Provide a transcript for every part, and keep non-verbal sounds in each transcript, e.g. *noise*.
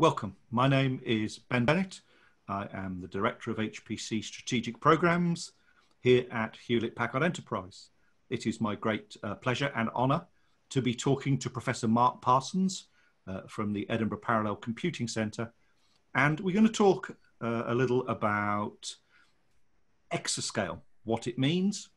Welcome. My name is Ben Bennett. I am the Director of HPC Strategic Programs here at Hewlett Packard Enterprise. It is my great uh, pleasure and honour to be talking to Professor Mark Parsons uh, from the Edinburgh Parallel Computing Centre. And we're going to talk uh, a little about exascale, what it means.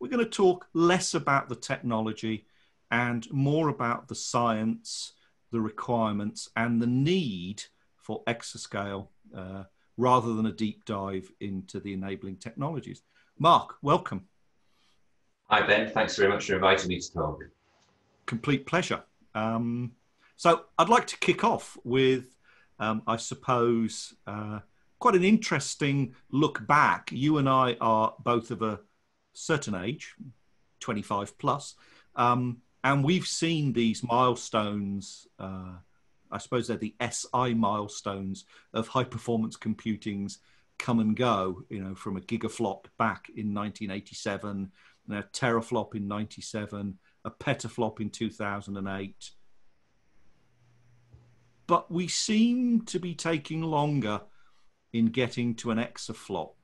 We're going to talk less about the technology and more about the science, the requirements, and the need for exascale uh, rather than a deep dive into the enabling technologies. Mark, welcome. Hi, Ben. Thanks very much for inviting me to talk. Complete pleasure. Um, so, I'd like to kick off with, um, I suppose, uh, quite an interesting look back. You and I are both of a certain age, 25 plus, um, and we've seen these milestones. Uh, I suppose they're the SI milestones of high performance computing's come and go. You know, from a gigaflop back in 1987, a teraflop in 97, a petaflop in 2008. But we seem to be taking longer in getting to an exaflop.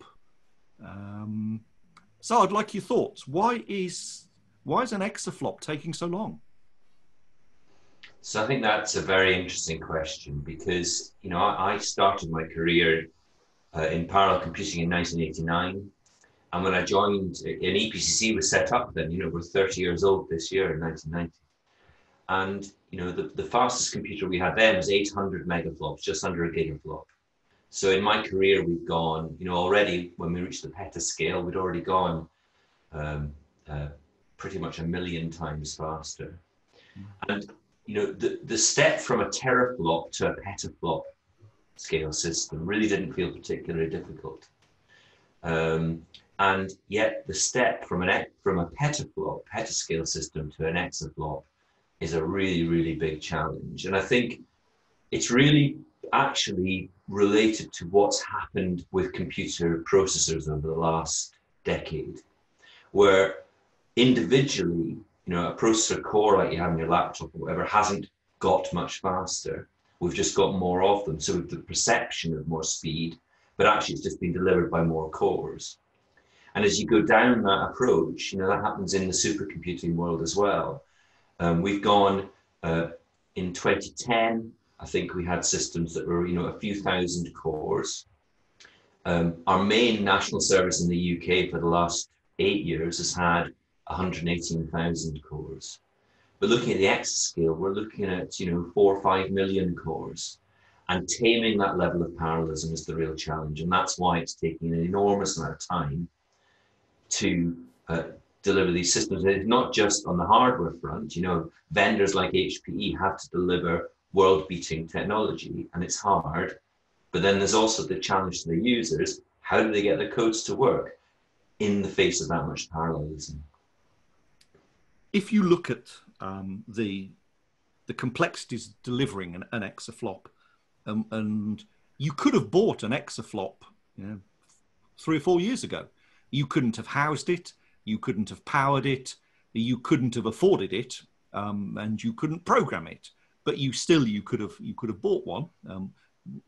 Um, so I'd like your thoughts. Why is why is an exaflop taking so long? So I think that's a very interesting question because you know I, I started my career uh, in parallel computing in 1989, and when I joined, an EPCC was set up then. You know we're 30 years old this year in 1990, and you know the, the fastest computer we had then was 800 megaflops, just under a gigaflop. So in my career, we've gone, you know, already when we reached the petascale, we'd already gone um, uh, pretty much a million times faster. Mm-hmm. And you know, the, the step from a teraflop to a petaflop scale system really didn't feel particularly difficult. Um, and yet the step from an from a petaflop, petascale system to an exaflop is a really, really big challenge. And I think it's really actually related to what's happened with computer processors over the last decade, where individually you know, a processor core like you have in your laptop or whatever hasn't got much faster. We've just got more of them. So the perception of more speed, but actually it's just been delivered by more cores. And as you go down that approach, you know, that happens in the supercomputing world as well. Um, we've gone uh, in 2010, I think we had systems that were, you know, a few thousand cores. Um, our main national service in the UK for the last eight years has had 118,000 cores. But looking at the exascale, we're looking at, you know, four or five million cores. And taming that level of parallelism is the real challenge. And that's why it's taking an enormous amount of time to uh, deliver these systems. And it's not just on the hardware front, you know, vendors like HPE have to deliver world beating technology, and it's hard. But then there's also the challenge to the users how do they get the codes to work in the face of that much parallelism? If you look at um, the the complexities delivering an, an exaflop, um, and you could have bought an exaflop, you know, three or four years ago. You couldn't have housed it, you couldn't have powered it, you couldn't have afforded it, um, and you couldn't program it. But you still you could have you could have bought one. Um,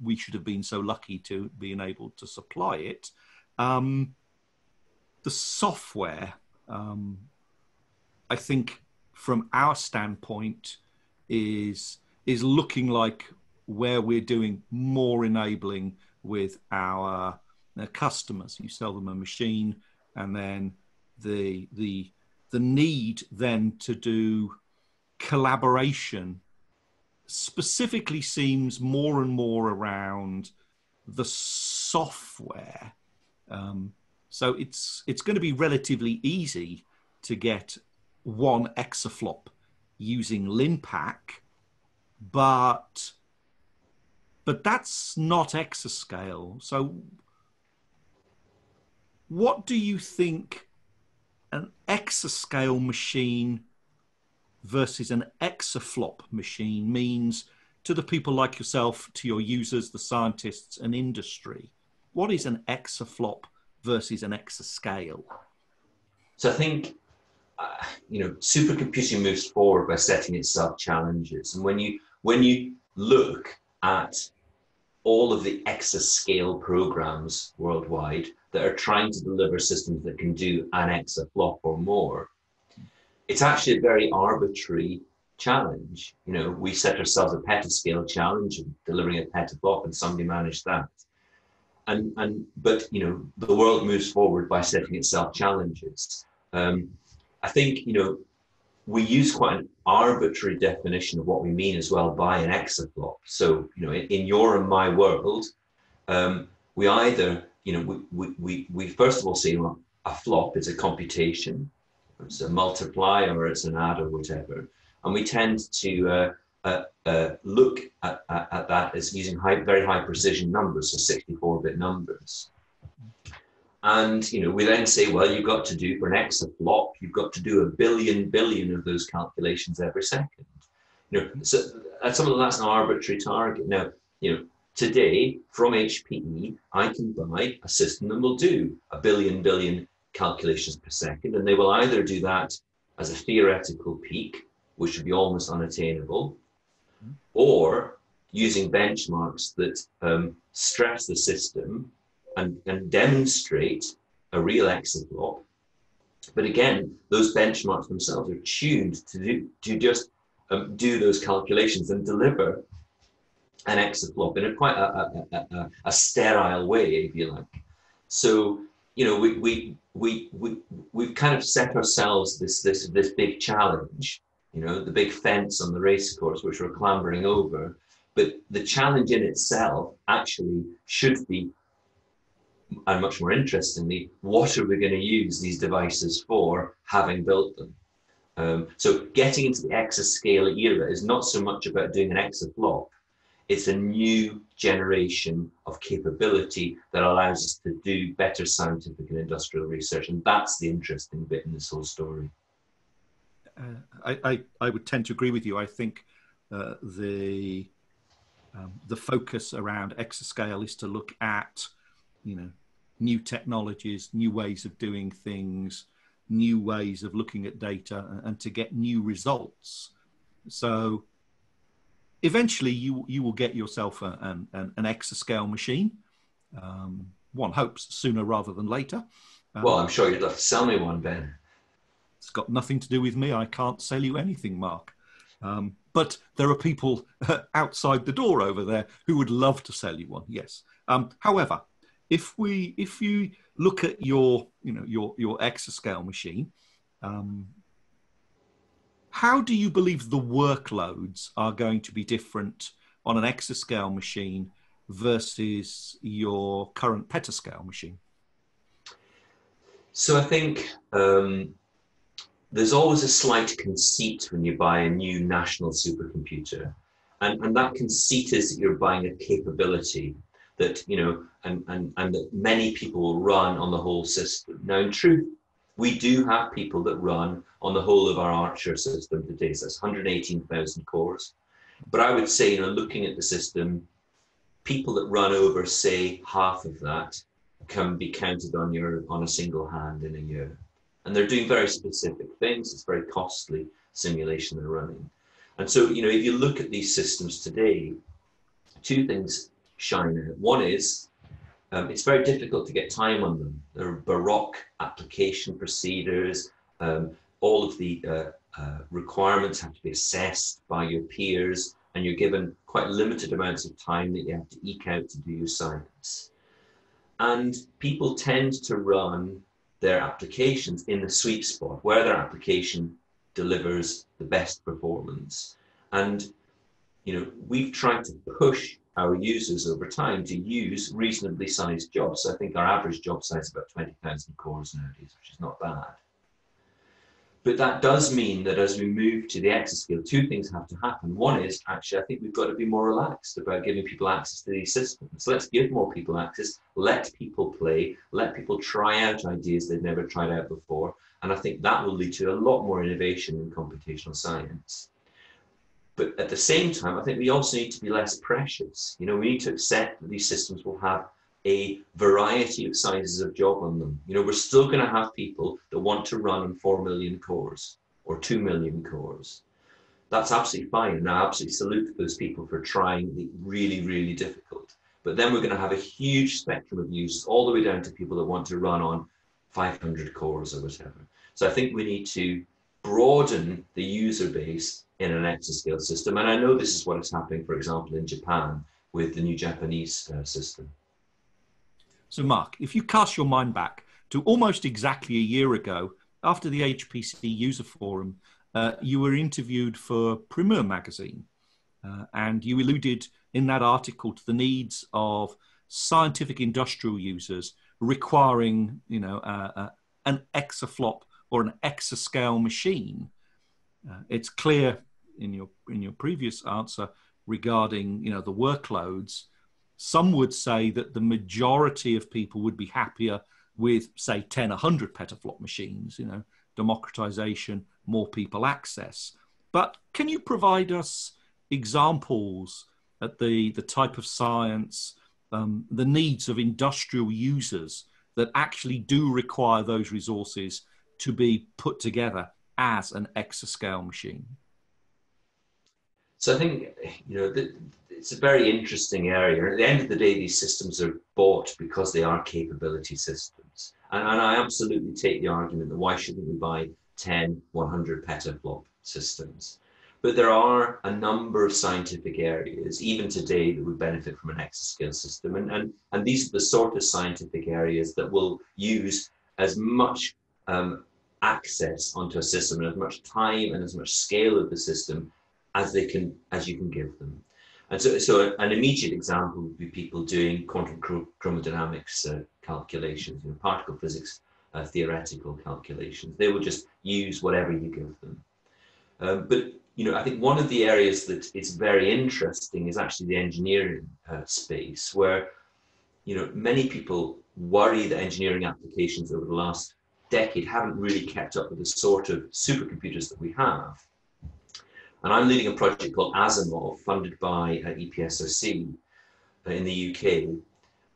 we should have been so lucky to be able to supply it. Um, the software um, I think from our standpoint is is looking like where we're doing more enabling with our, our customers. You sell them a machine, and then the the the need then to do collaboration specifically seems more and more around the software. Um, so it's it's going to be relatively easy to get one exaflop using Linpack, but but that's not exascale. So what do you think an exascale machine versus an exaflop machine means to the people like yourself, to your users, the scientists, and industry? What is an exaflop versus an exascale? So I think you know, supercomputing moves forward by setting itself challenges. And when you when you look at all of the exascale programs worldwide that are trying to deliver systems that can do an exaflop or more, it's actually a very arbitrary challenge. You know, we set ourselves a petascale challenge of delivering a petaflop, and somebody managed that. And and but you know, the world moves forward by setting itself challenges. Um, I think you know we use quite an arbitrary definition of what we mean as well by an exaflop. So, you know, in, in your and my world, um, we either, you know, we, we, we, we first of all say well, a flop is a computation, it's a multiply or it's an add or whatever. And we tend to uh, uh, uh, look at, at, at, that as using high, very high precision numbers, so 64 bit numbers. And you know, we then say, well, you've got to do for an exaflop, you've got to do a billion billion of those calculations every second. You know, so that's some of that's an arbitrary target. Now, you know, today from HPE, I can buy a system that will do a billion billion calculations per second, and they will either do that as a theoretical peak, which would be almost unattainable, or using benchmarks that um, stress the system and, and demonstrate a real exaflop. But again, those benchmarks themselves are tuned to do, to just um, do those calculations and deliver an exaflop in a quite a, a, a, a, sterile way, if you like. So, you know, we, we, we, we, we've kind of set ourselves this, this, this big challenge, you know, the big fence on the race course, which we're clambering over. But the challenge in itself actually should be and much more interestingly, what are we going to use these devices for having built them? Um, so getting into the exascale era is not so much about doing an exaflop, it's a new generation of capability that allows us to do better scientific and industrial research. And that's the interesting bit in this whole story. Uh, I, I, I, would tend to agree with you. I think uh, the um, the focus around exascale is to look at, you know, new technologies, new ways of doing things, new ways of looking at data, and to get new results. So eventually, you you will get yourself a, an, an exascale machine. Um, one hopes sooner rather than later. Um, well, I'm sure you'd love to sell me one, Ben. It's got nothing to do with me. I can't sell you anything, Mark. Um, but there are people *laughs* outside the door over there who would love to sell you one. Yes. Um, however, if we if you look at your you know your your exascale machine um, how do you believe the workloads are going to be different on an exascale machine versus your current petascale machine? So i think um, there's always a slight conceit when you buy a new national supercomputer and, and that conceit is that you're buying a capability that you know and, and and that many people will run on the whole system. Now in truth we do have people that run on the whole of our archer system today. So that's 118000 cores. But i would say you know looking at the system people that run over say half of that can be counted on your on a single hand in a year. And they're doing very specific things. It's very costly simulation they're running. And so you know if you look at these systems today two things shine One is um, it's very difficult to get time on them. There are baroque application procedures. Um, all of the uh, uh, requirements have to be assessed by your peers, and you're given quite limited amounts of time that you have to eke out to do your science. And people tend to run their applications in the sweet spot where their application delivers the best performance. And you know, we've tried to push our users over time to use reasonably sized jobs. So I think our average job size is about 20,000 cores nowadays, which is not bad. But that does mean that as we move to the exascale, two things have to happen. One is actually, I think we've got to be more relaxed about giving people access to these systems. Let's give more people access, let people play, let people try out ideas they've never tried out before. And I think that will lead to a lot more innovation in computational science. But at the same time, I think we also need to be less precious. You know, we need to accept that these systems will have a variety of sizes of job on them. You know, we're still going to have people that want to run on 4 million cores or 2 million cores. that's absolutely fine. And I absolutely salute those people for trying the really, really difficult. But then we're going to have a huge spectrum of use, all the way down to people that want to run on 500 cores or whatever. So I think we need to broaden the user base in an exascale system. And I know this is what is happening, for example, in Japan with the new Japanese uh, system. So, Mark, if you cast your mind back to almost exactly a year ago, after the HPC user forum, uh, you were interviewed for Primeur magazine, uh, and you alluded in that article to the needs of scientific industrial users requiring, you know, uh, uh an exaflop or an exascale machine. Uh, it's clear in your in your previous answer regarding, you know, the workloads. Some would say that the majority of people would be happier with, say, 10, 100 petaflop machines. You know, democratization, more people access. But can you provide us examples at the, the type of science, um, the needs of industrial users that actually do require those resources to be put together as an exascale machine? So I think you know the, it's a very interesting area. At the end of the day, these systems are bought because they are capability systems. And, and I absolutely take the argument that why shouldn't we buy 10, 100 petaflop systems? But there are a number of scientific areas, even today, that would benefit from an exascale system. And, and, and these are the sort of scientific areas that will use as much um, access onto a system and as much time and as much scale of the system as they can as you can give them. And so, so an immediate example would be people doing quantum chromodynamics uh, calculations, you know, particle physics uh, theoretical calculations. They will just use whatever you give them. Um, but you know, I think one of the areas that is very interesting is actually the engineering uh, space, where you know many people worry that engineering applications over the last decade haven't really kept up with the sort of supercomputers that we have. And I'm leading a project called Asimov, funded by uh, EPSRC uh, in the UK,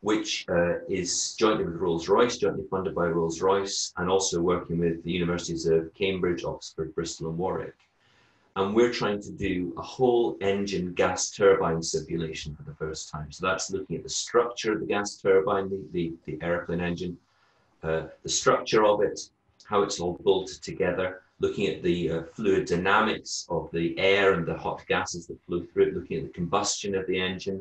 which uh, is jointly with Rolls-Royce, jointly funded by Rolls-Royce, and also working with the universities of Cambridge, Oxford, Bristol, and Warwick. And we're trying to do a whole engine gas turbine simulation for the first time. So that's looking at the structure of the gas turbine, the, the, the airplane engine, uh, the structure of it, how it's all bolted together, looking at the uh, fluid dynamics of the air and the hot gases that flow through it, looking at the combustion of the engine,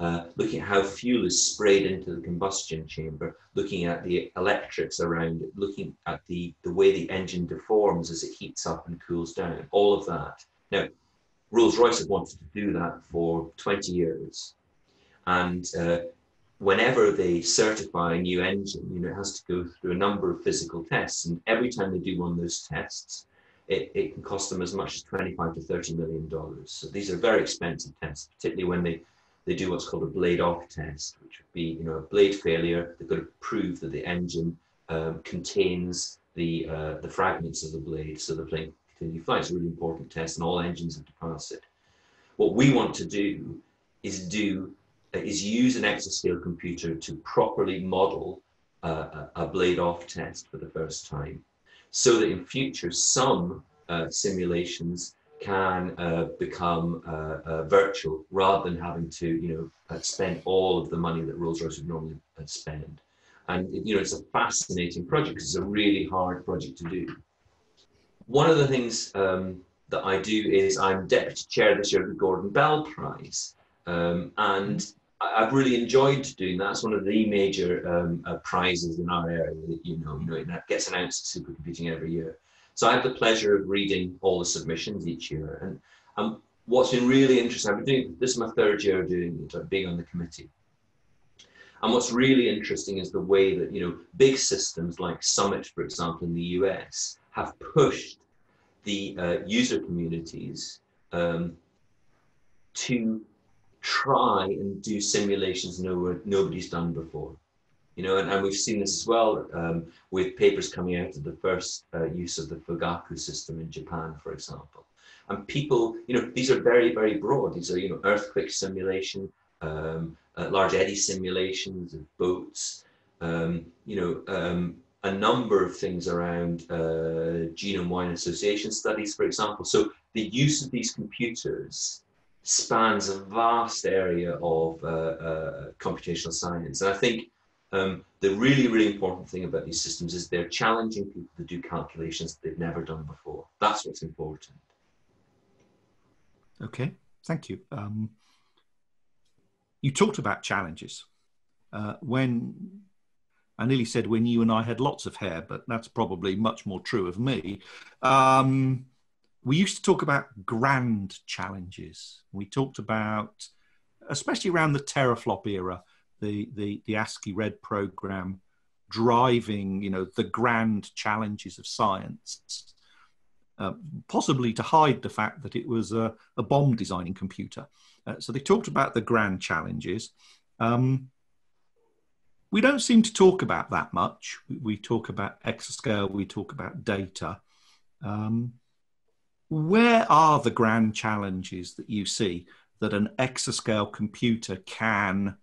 uh, looking at how fuel is sprayed into the combustion chamber, looking at the electrics around it, looking at the, the way the engine deforms as it heats up and cools down, all of that. Now, Rolls-Royce have wanted to do that for 20 years. And uh, whenever they certify a new engine, you know, it has to go through a number of physical tests. And every time they do one of those tests, it, it can cost them as much as 25 to 30 million dollars. So these are very expensive tests, particularly when they, they do what's called a blade off test, which would be, you know, a blade failure. They've got to prove that the engine um, contains the, uh, the fragments of the blade so the plane can continue flying. It's a really important test and all engines have to pass it. What we want to do is do is use an exascale computer to properly model uh, a blade off test for the first time so that in future some uh, simulations can uh, become uh, uh, virtual rather than having to you know uh, spend all of the money that Rolls-Royce would normally spend. And you know it's a fascinating project because it's a really hard project to do. One of the things um, that I do is I'm deputy chair this year of the Gordon Bell Prize um, and I've really enjoyed doing that. It's one of the major um, uh, prizes in our area that you know, you know, it gets announced at supercomputing every year. So I have the pleasure of reading all the submissions each year. And um, what's been really interesting, I've been doing this is my third year of doing it, being on the committee. And what's really interesting is the way that you know big systems like Summit, for example, in the US, have pushed the uh, user communities um, to try and do simulations no, nobody's done before. You know, and, and we've seen this as well um, with papers coming out of the first uh, use of the Fugaku system in Japan, for example. And people, you know, these are very, very broad. These are, you know, earthquake simulation, um, uh, large eddy simulations of boats, um, you know, um, a number of things around uh, genome wide association studies, for example. So the use of these computers spans a vast area of uh, uh, computational science. And I think um, the really, really important thing about these systems is they're challenging people to do calculations they've never done before. That's what's important. Okay, thank you. Um, you talked about challenges. Uh, when I nearly said when you and I had lots of hair, but that's probably much more true of me. Um, we used to talk about grand challenges. We talked about, especially around the teraflop era, the, the, the ASCI Red program driving, you know, the grand challenges of science, uh, possibly to hide the fact that it was a, a bomb designing computer. Uh, so they talked about the grand challenges. Um, we don't seem to talk about that much. We, we talk about exascale, we talk about data. Um, where are the grand challenges that you see that an exascale computer can,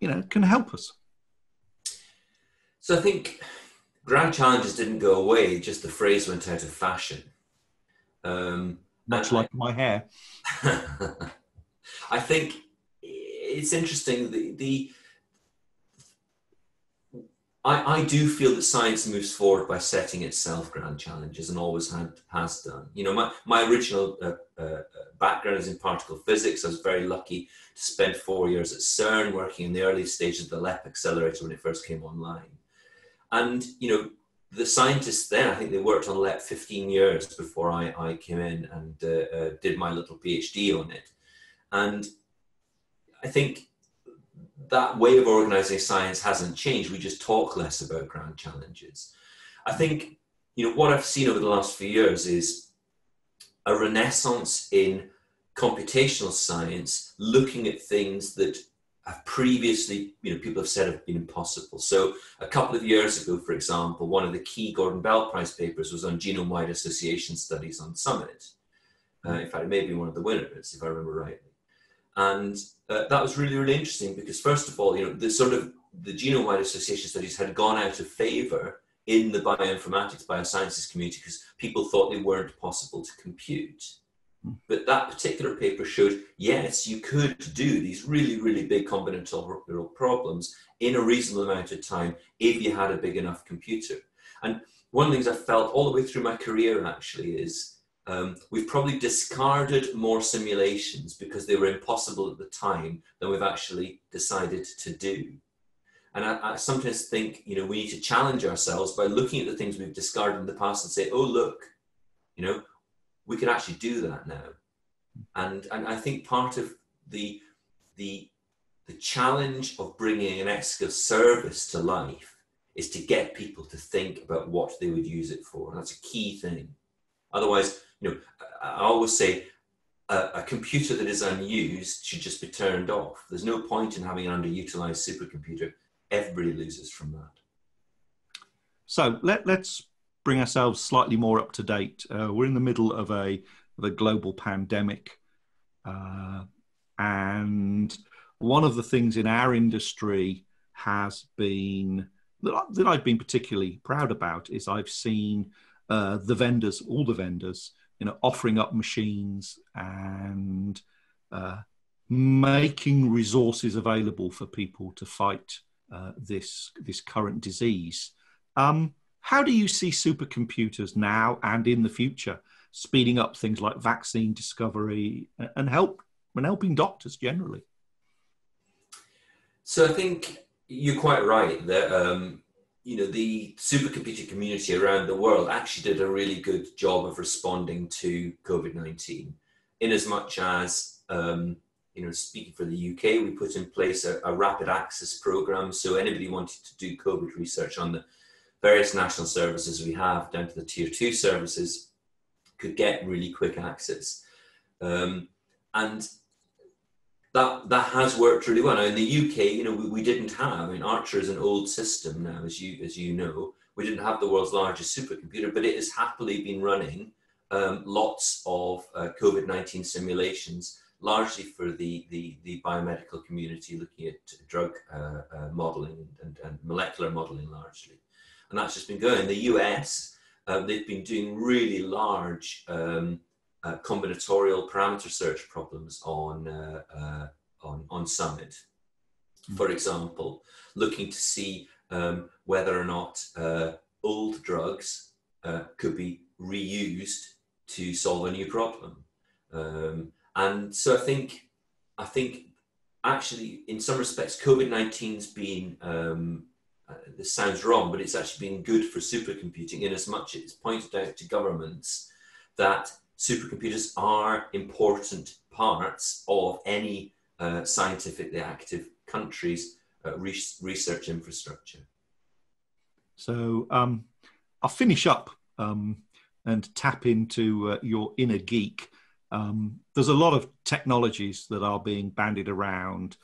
you know, can help us? So I think grand challenges didn't go away; just the phrase went out of fashion. Um, Much like I, my hair. *laughs* I think it's interesting. The, the I, I do feel that science moves forward by setting itself grand challenges and always had, has done. You know, my, my original uh, uh, background is in particle physics. I was very lucky to spend four years at CERN working in the early stages of the LEP accelerator when it first came online. And, you know, the scientists then, I think they worked on LEP 15 years before I, I came in and uh, uh did my little PhD on it. And I think that way of organizing science hasn't changed. We just talk less about grand challenges. I think, you know, what I've seen over the last few years is a renaissance in computational science looking at things that have previously, you know, people have said have been impossible. So a couple of years ago, for example, one of the key Gordon Bell Prize papers was on genome-wide association studies on Summit. Uh, in fact, it may be one of the winners, if I remember rightly. And uh, that was really, really interesting because, first of all, you know, the sort of the genome-wide association studies had gone out of favor in the bioinformatics, biosciences community because people thought they weren't possible to compute. Hmm. But that particular paper showed, yes, you could do these really, really big combinatorial problems in a reasonable amount of time if you had a big enough computer. And one of the things I felt all the way through my career actually is um, we've probably discarded more simulations because they were impossible at the time than we've actually decided to do. And I, I, sometimes think, you know, we need to challenge ourselves by looking at the things we've discarded in the past and say, oh, look, you know, we can actually do that now. And, and I think part of the, the, the challenge of bringing an exascale service to life is to get people to think about what they would use it for. And that's a key thing. Otherwise, you know, I always say a, a, computer that is unused should just be turned off. There's no point in having an underutilized supercomputer. Everybody loses from that. So let, us bring ourselves slightly more up to date. Uh, we're in the middle of a, of a global pandemic. Uh, and one of the things in our industry has been that, that I've been particularly proud about is I've seen uh, the vendors, all the vendors, you know, offering up machines and uh, making resources available for people to fight uh, this this current disease. Um, how do you see supercomputers now and in the future speeding up things like vaccine discovery and help and helping doctors generally? So I think you're quite right that um, you know, the supercomputing community around the world actually did a really good job of responding to COVID 19, in as much as, um, you know, speaking for the UK, we put in place a, a, rapid access program. So anybody wanted to do COVID research on the various national services we have, down to the tier two services, could get really quick access. Um, and that that has worked really well. Now in the UK, you know, we, we didn't have. I mean, Archer is an old system now, as you as you know. We didn't have the world's largest supercomputer, but it has happily been running um, lots of uh, COVID nineteen simulations, largely for the, the the biomedical community, looking at drug uh, uh, modeling and, and molecular modeling largely, and that's just been going. In the US, uh, they've been doing really large. Um, uh, combinatorial parameter search problems on, uh, uh, on, on Summit. Mm. For example, looking to see um, whether or not uh, old drugs uh, could be reused to solve a new problem. Um, and so I think, I think actually in some respects, COVID-19's been, um, uh, this sounds wrong, but it's actually been good for supercomputing in as much as it's pointed out to governments that supercomputers are important parts of any uh, scientifically active country's uh, research infrastructure. So um, I'll finish up um, and tap into uh, your inner geek. Um, there's a lot of technologies that are being bandied around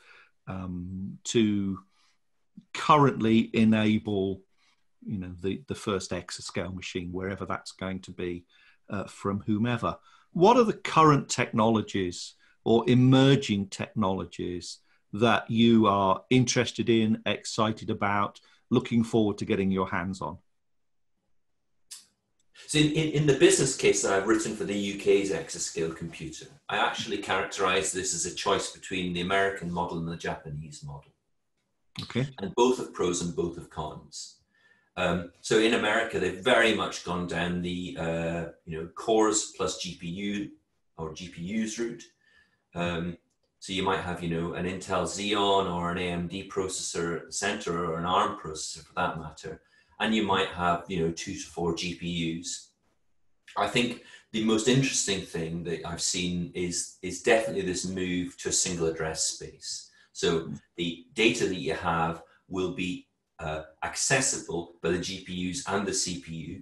um, to currently enable, you know, the, the first exascale machine, wherever that's going to be uh, from whomever. What are the current technologies or emerging technologies that you are interested in, excited about, looking forward to getting your hands on? So in, in, in, the business case that I've written for the UK's exascale computer, I actually characterize this as a choice between the American model and the Japanese model. Okay. And both have pros and both have cons. Um, so in America, they've very much gone down the uh, you know cores plus GPU or GPUs route. Um, so you might have you know an Intel Xeon or an AMD processor at the center or an ARM processor for that matter, and you might have you know two to four GPUs. I think the most interesting thing that I've seen is is definitely this move to a single address space. So the data that you have will be uh, accessible by the GPUs and the CPU.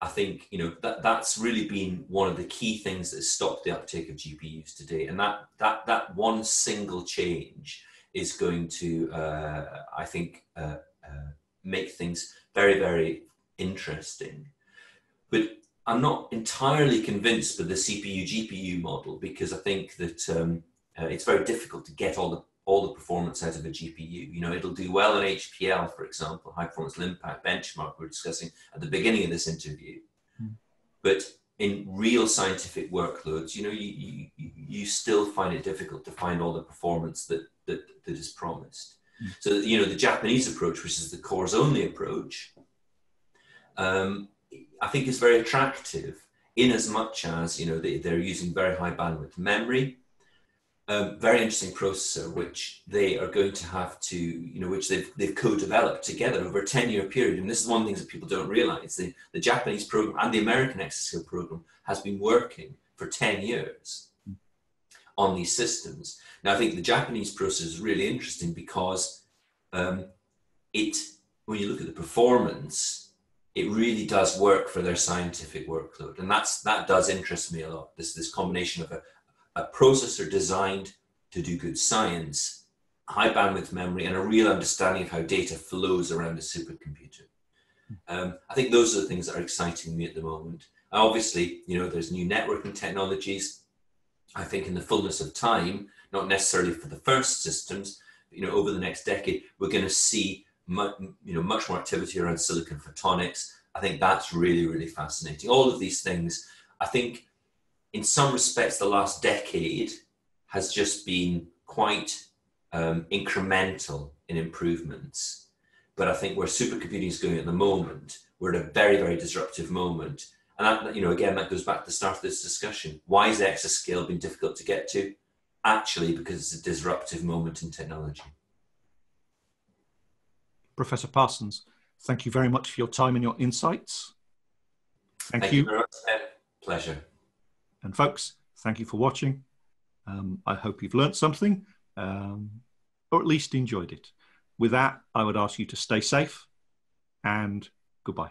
I think you know that that's really been one of the key things that has stopped the uptake of GPUs today, and that that that one single change is going to, uh, I think, uh, uh make things very very interesting. But I'm not entirely convinced by the CPU GPU model because I think that um, uh, it's very difficult to get all the all the performance out of a GPU. You know, it'll do well in HPL, for example, high performance Linpack benchmark we are discussing at the beginning of this interview. Mm. But in real scientific workloads, you know, you, you, you still find it difficult to find all the performance that, that, that is promised. Mm. So, you know, the Japanese approach, which is the cores only approach, um, I think is very attractive in as much as, you know, they, they're using very high bandwidth memory um, very interesting processor, which they are going to have to, you know, which they've, they've co-developed together over a 10 year period. And this is one of the things that people don't realize. The, the Japanese program and the American exascale program has been working for 10 years on these systems. Now, I think the Japanese process is really interesting because um, it, when you look at the performance, it really does work for their scientific workload. And that's, that does interest me a lot. This, this combination of a, a processor designed to do good science, high bandwidth memory, and a real understanding of how data flows around a supercomputer. Um, I think those are the things that are exciting me at the moment. Obviously, you know, there's new networking technologies. I think in the fullness of time, not necessarily for the first systems, but, you know, over the next decade, we're going to see much, you know, much more activity around silicon photonics. I think that's really, really fascinating. All of these things, I think in some respects, the last decade has just been quite um, incremental in improvements. But I think where supercomputing is going at the moment, we're at a very, very disruptive moment. And that, you know, again, that goes back to the start of this discussion. Why is exascale been difficult to get to? Actually, because it's a disruptive moment in technology. Professor Parsons, thank you very much for your time and your insights. Thank, thank you. you very much, Pleasure. And folks, thank you for watching. Um, I hope you've learnt something um, or at least enjoyed it. With that, I would ask you to stay safe and goodbye.